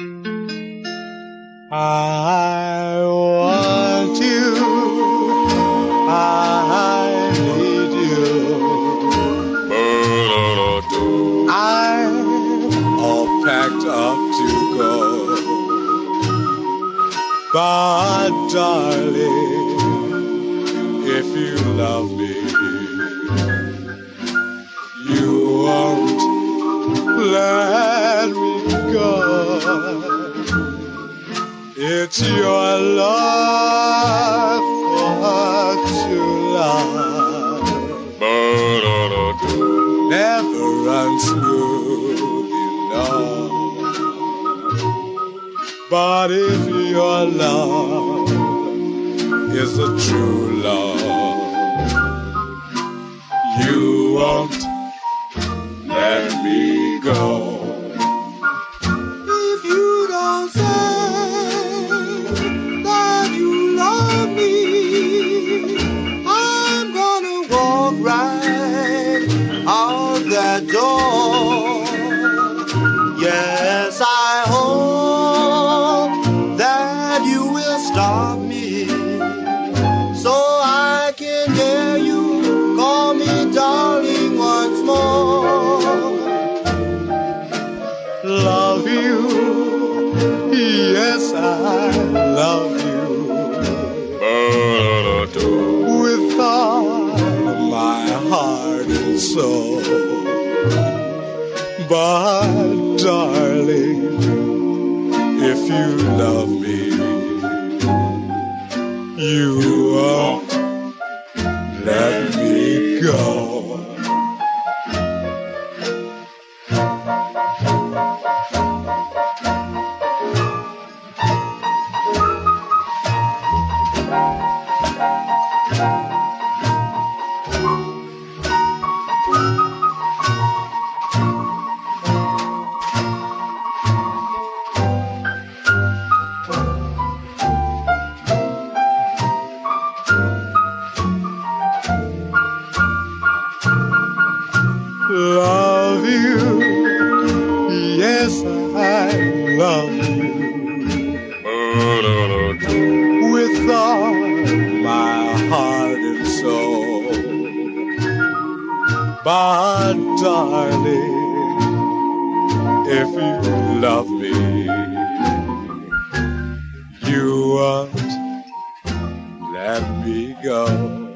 I want you. I need you. I'm all packed up to go. But darling, if you love me, It's your love to love. Never runs smooth, you know. But if your love is a true love, you won't out that soul. But darling, if you love me, you won't let me go. with all my heart and soul. But darling, if you love me, you won't let me go.